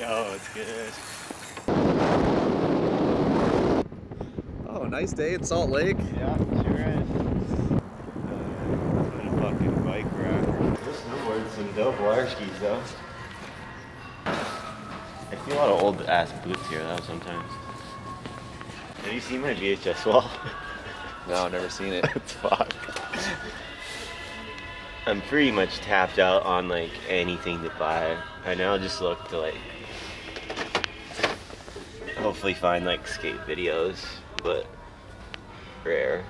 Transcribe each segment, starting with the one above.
Oh, it's good. Oh, nice day in Salt Lake. Yeah, sure is. Uh, a fucking bike rack. This snowboard's some dope water skis though. I see a lot of old ass boots here though sometimes. Have you seen my VHS wall? No, I've never seen it. it's fuck. I'm pretty much tapped out on like anything to buy. I now just look to like hopefully find like skate videos, but rare.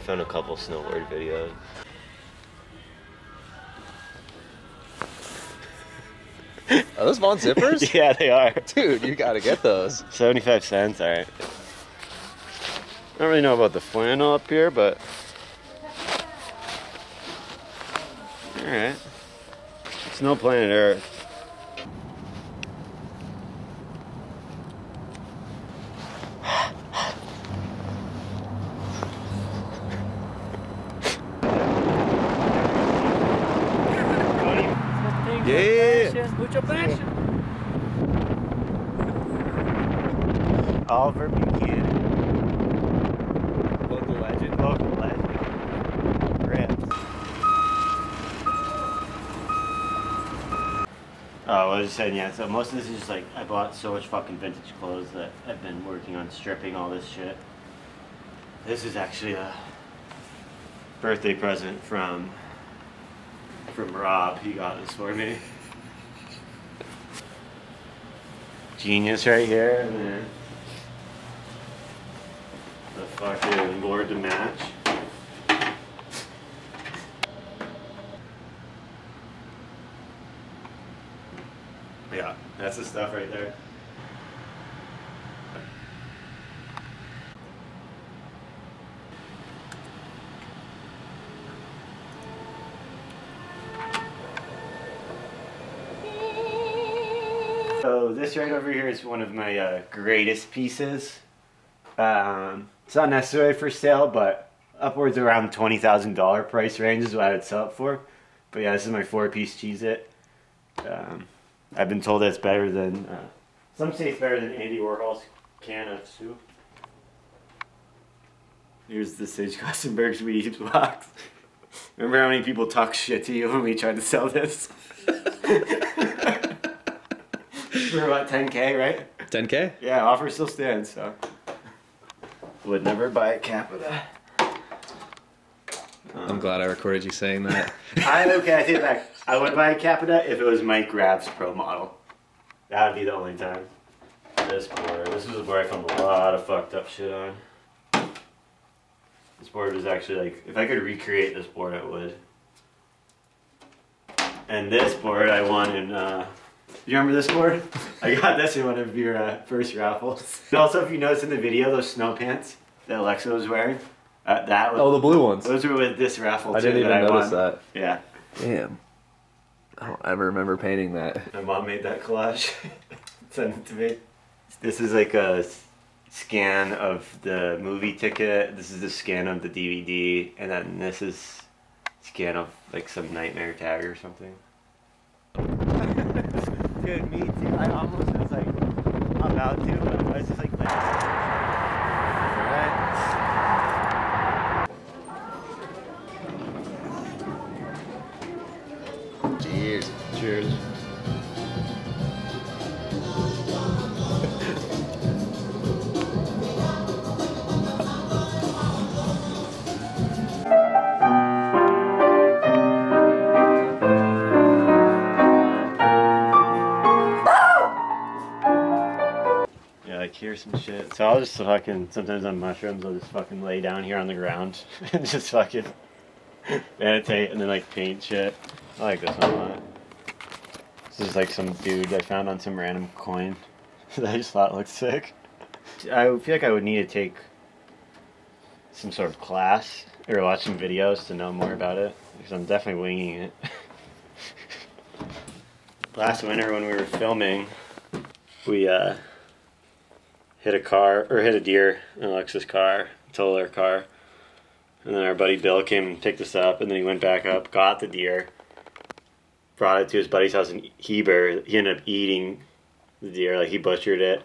Found a couple snowboard videos. Are those Von Zippers? yeah, they are. Dude, you gotta get those. 75 cents, alright. I don't really know about the flannel up here, but. Alright. It's no planet Earth. Yeah. Mucho passion. Oliver Buchanan. Local legend. Local legend. Rips. Oh, I was just saying, yeah, so most of this is just like, I bought so much fucking vintage clothes that I've been working on stripping all this shit. This is actually a birthday present from from Rob. He got this for me. Genius right here, the fucking board to match. Yeah, that's the stuff right there. So this right over here is one of my uh, greatest pieces. Um, it's not necessarily for sale, but upwards around twenty thousand dollar price range is what I would sell it for. But yeah, this is my four piece Cheez-It. Um, I've been told that's better than uh, some say it's better than Andy Warhol's can of soup. Here's the Sage Glassenberg's Weeds box. Remember how many people talk shit to you when we tried to sell this? For about 10k, right? 10K? Yeah, offer still stands, so. Would never buy a Capita. I'm glad I recorded you saying that. I okay, I take it back. I would buy a Capita if it was Mike Grab's Pro model. That would be the only time. This board. This is where I found a lot of fucked up shit on. This board is actually like, if I could recreate this board, I would. And this board I won in, uh, do you remember this board? I got this in one of your uh, first raffles. And also, if you notice in the video, those snow pants that Alexa was wearing, uh, that was, oh, the blue ones. those were with this raffle too I didn't even that I notice won. that. Yeah. Damn. I don't ever remember painting that. My mom made that collage. Sent it to me. This is like a scan of the movie ticket. This is the scan of the DVD, and then this is scan of like some nightmare tag or something. Dude, me too. I almost was like about to, but I was just like. Hear some shit. So I'll just fucking sometimes on mushrooms I'll just fucking lay down here on the ground and just fucking meditate and then like paint shit. I like this one a lot. This is like some dude I found on some random coin that I just thought looked sick. I feel like I would need to take some sort of class or watch some videos to know more about it because I'm definitely winging it. Last winter when we were filming, we uh, hit a car or hit a deer in Alexa's car, totaled our car. And then our buddy Bill came and picked us up, and then he went back up, got the deer, brought it to his buddy's house in Heber. He ended up eating the deer. Like he butchered it,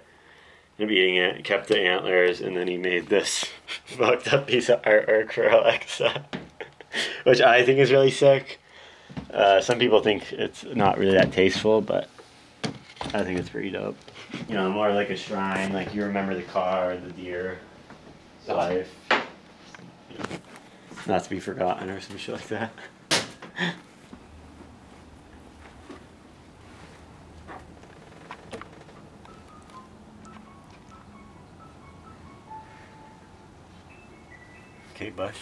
and eating it, kept the antlers, and then he made this fucked up piece of artwork for Alexa, which I think is really sick. Uh, some people think it's not really that tasteful, but I think it's pretty dope. You know, more like a shrine. Like you remember the car, the deer, the life. Not to be forgotten or some shit like that. okay, Bush.